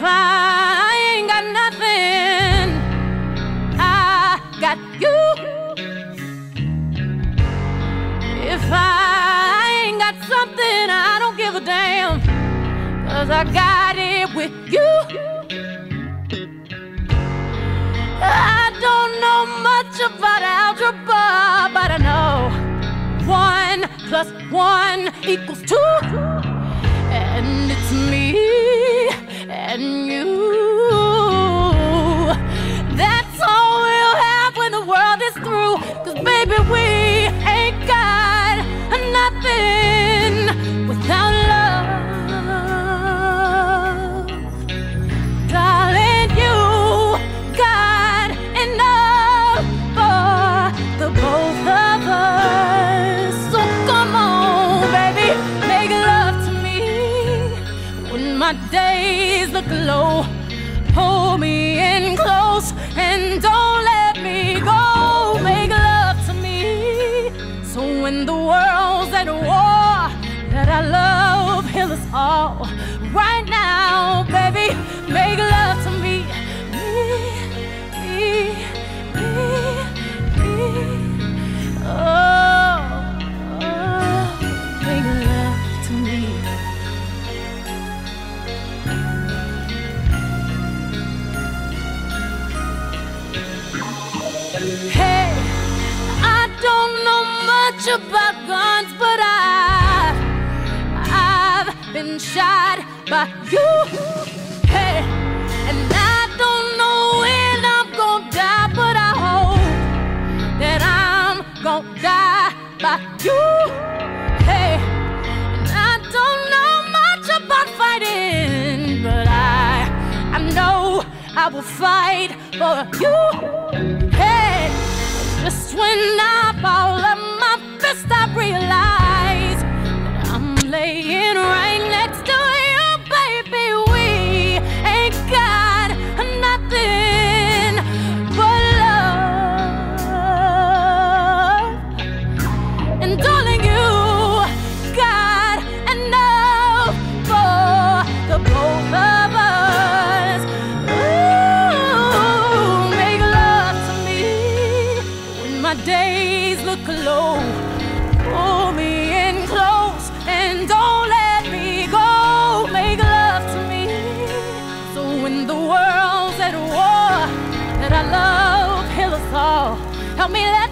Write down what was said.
If I ain't got nothing, I got you. If I ain't got something, I don't give a damn. Cause I got it with you. I don't know much about algebra, but I know one plus one equals two. And it's me and you. My days look low. Pull me in close and don't let me go. Make love to me. So when the world's at war, that I love heal us all. Right now, baby, make love Hey, I don't know much about guns, but I, I've been shot by you. Hey, and I don't know when I'm gonna die, but I hope that I'm gonna die by you. Hey, and I don't know much about fighting, but I, I know I will fight for you. When I fall my days look low. Pull me in close and don't let me go. Make love to me so when the world's at war, that I love heal us all. Help me let